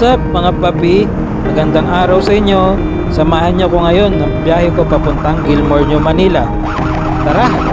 What's up mga papi? Magandang araw sa inyo. Samahan niyo ko ngayon ng biyahe ko papuntang Gilmore, New Manila. Tara!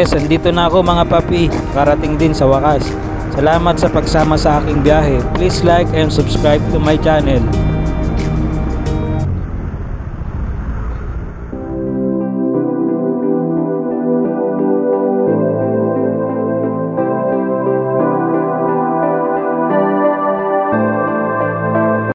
Yes, andito na ako mga papi. Karating din sa wakas. Salamat sa pagsama sa aking biyahe. Please like and subscribe to my channel.